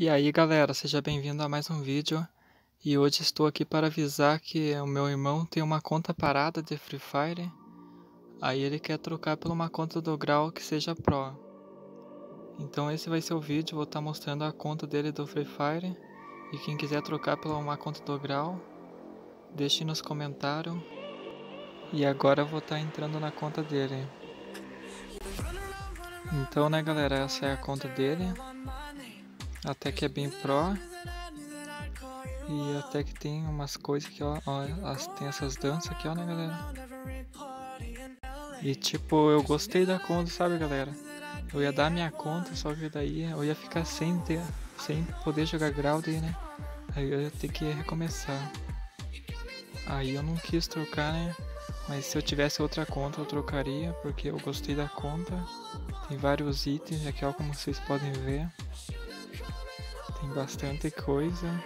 E aí galera, seja bem-vindo a mais um vídeo. E hoje estou aqui para avisar que o meu irmão tem uma conta parada de Free Fire. Aí ele quer trocar por uma conta do Grau que seja Pro. Então esse vai ser o vídeo, vou estar tá mostrando a conta dele do Free Fire. E quem quiser trocar por uma conta do Grau deixe nos comentários e agora eu vou estar tá entrando na conta dele. Então né galera, essa é a conta dele até que é bem pro. E até que tem umas coisas aqui, ó, ó as, tem essas danças aqui, ó, né, galera? E tipo, eu gostei da conta, sabe, galera? Eu ia dar minha conta, só que daí eu ia ficar sem ter, sem poder jogar grau daí, né? Aí eu ia ter que recomeçar. Aí eu não quis trocar, né? Mas se eu tivesse outra conta eu trocaria, porque eu gostei da conta. Tem vários itens aqui, ó, como vocês podem ver. Bastante coisa.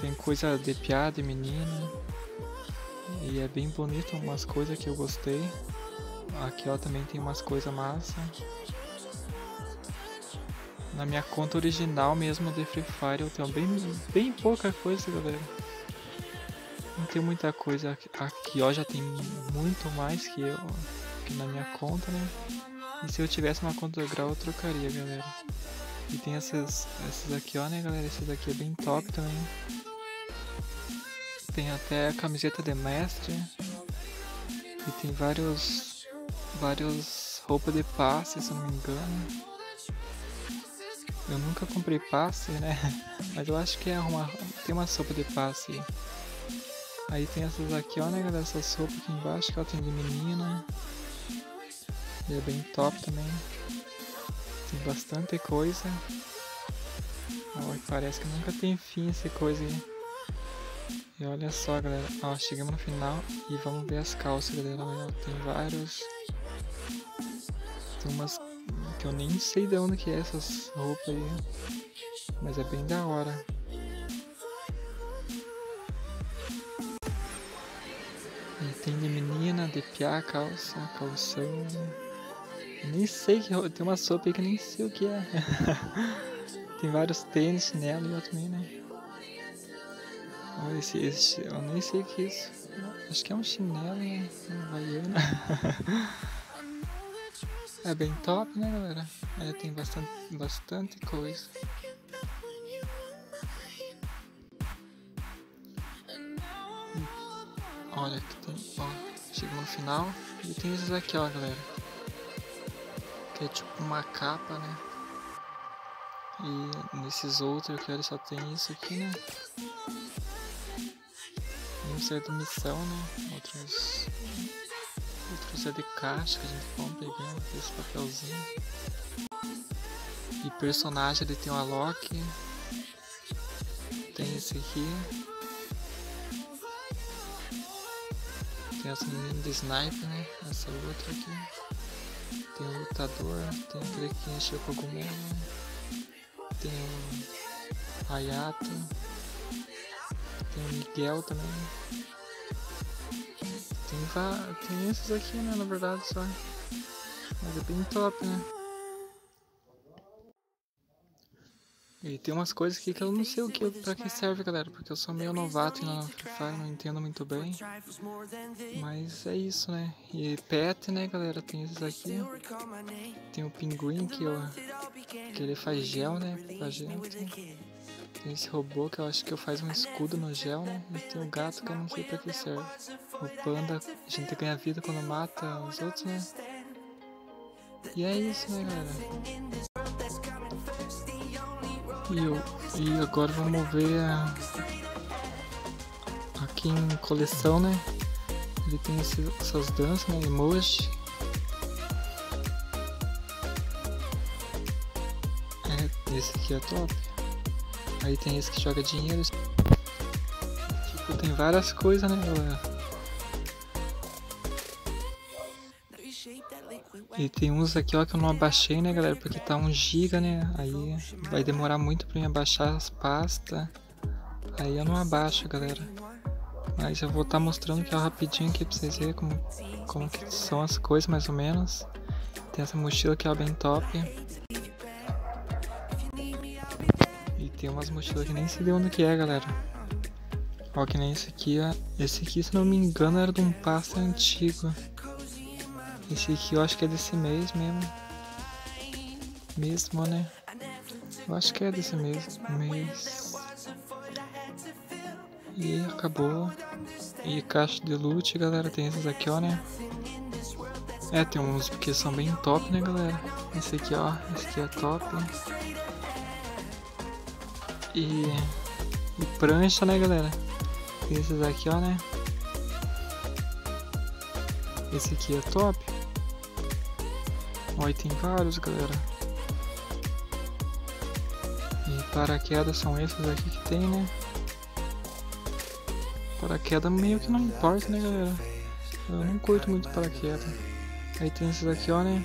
Tem coisa de piada, menina. E é bem bonito, umas coisas que eu gostei. Aqui ó também tem umas coisas massa. Na minha conta original mesmo de Free Fire eu tenho bem, bem pouca coisa, galera. Não tem muita coisa aqui, ó, já tem muito mais que eu que na minha conta, né? E se eu tivesse uma conta grau eu trocaria, galera. E tem essas, essas aqui, ó, né, galera? Esse daqui é bem top também. Tem até a camiseta de mestre. E tem vários, vários roupas de passe, se não me engano. Eu nunca comprei passe, né? Mas eu acho que é uma, tem uma sopa de passe. Aí tem essas aqui, ó, né, galera? Essa sopa aqui embaixo que ela tem de menina. E é bem top também. Tem bastante coisa. parece que nunca tem fim essa coisa aí. E olha só, galera. Ó, chegamos no final e vamos ver as calças, galera. Tem vários. Tem umas que eu nem sei de onde que é essas roupas aí. Mas é bem da hora. E tem de menina, de piá, calça, calção. Nem sei que tem uma sopa aí que nem sei o que é. tem vários tênis, chinelo e outro também, né? Olha esse, esse, eu nem sei o que é isso. Acho que é um chinelo, né? Havaiana. é bem top, né, galera? É, tem bastante, bastante coisa. Olha, aqui tem, ó, chegou no final e tem esses aqui, ó, galera que é tipo uma capa, né? E nesses outros que ele só tem isso aqui, né? Uns é de missão, né? Outros. Outros é de caixa que a gente pode pegando esse papelzinho. E personagem ele tem o Alok. Tem esse aqui. Tem essa menina de sniper, né? Essa outra aqui. Tem o lutador, tem aquele que enche o cogumelo, tem o Hayato, tem o Miguel também. Tem, tem esses aqui, né, na verdade, só. Mas é bem top, né? E tem umas coisas aqui que eu não sei o que, pra que serve, galera, porque eu sou meio novato na Free Fire, não entendo muito bem. Mas é isso, né? E pet, né, galera, tem esses aqui. Tem o pinguim que, eu, que ele faz gel, né, pra gente. Tem esse robô que eu acho que eu faz um escudo no gel, né? E tem o gato que eu não sei pra que serve. O panda, a gente ganha vida quando mata os outros, né? E é isso, né, galera? E, eu, e agora vamos ver a, aqui em coleção, né? Ele tem esse, essas danças, né? Emoji. É, esse aqui é top. Aí tem esse que joga dinheiro. Tipo, tem várias coisas, né, galera? E tem uns aqui ó que eu não abaixei, né galera, porque tá 1 GB, né, aí vai demorar muito pra mim abaixar as pastas, aí eu não abaixo galera. Mas eu vou estar tá mostrando aqui ó, rapidinho aqui pra vocês verem como, como que são as coisas mais ou menos. Tem essa mochila aqui ó bem top. tem umas mochilas que nem sei de onde que é, galera. Ó, que nem esse aqui, ó. Esse aqui, se não me engano, era de um pasta antigo. Esse aqui eu acho que é desse mês mesmo. Mesmo, né? Eu acho que é desse mês. mês. E acabou. E caixa de loot, galera. Tem esses aqui, ó, né? É, tem uns que são bem top, né, galera? Esse aqui, ó. Esse aqui é top. E... E prancha, né, galera? Tem esses aqui, ó, né? Esse aqui é top. Ó, e tem vários, galera. E paraquedas são esses aqui que tem, né? Paraquedas meio que não importa, né, galera? Eu não curto muito paraquedas. Aí tem esses aqui, ó, né?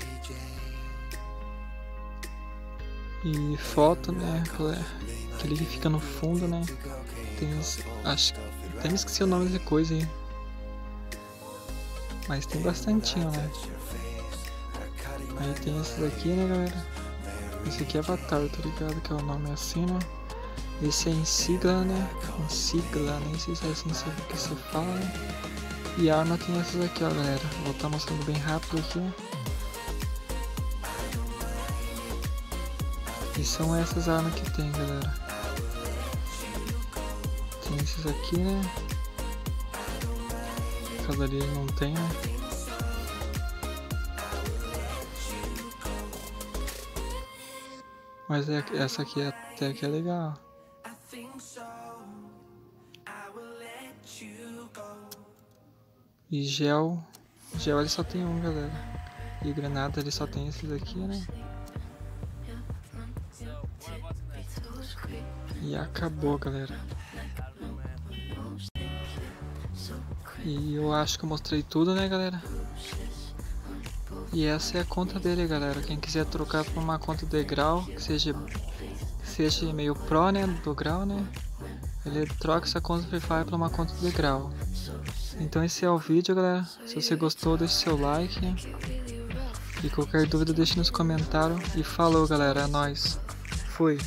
E foto, né? Aquele que fica no fundo, né? Tem. Acho... Até me esqueci o nome dessa coisa aí. Mas tem bastantinho, né? Tem esses aqui, né, galera? Esse aqui é Avatar, tá ligado? Que é o nome assim, né? Esse é em sigla, né? Em sigla, nem sei se é assim que se fala, né? E a arma tem essas aqui, ó, galera. Vou estar mostrando bem rápido aqui. E são essas armas que tem, galera. Tem esses aqui, né? Cada não tem, né? Mas é, essa aqui até que é legal. E gel. Gel ele só tem um, galera. E granada ele só tem esses aqui, né? E acabou, galera. E eu acho que eu mostrei tudo, né, galera? E essa é a conta dele, galera. Quem quiser trocar por uma conta de grau, que seja, seja meio pro, né, do grau, né? Ele troca essa conta Free Fire por uma conta de grau. Então esse é o vídeo, galera. Se você gostou, deixe seu like. E qualquer dúvida, deixe nos comentários. E falou, galera. É nóis. Fui.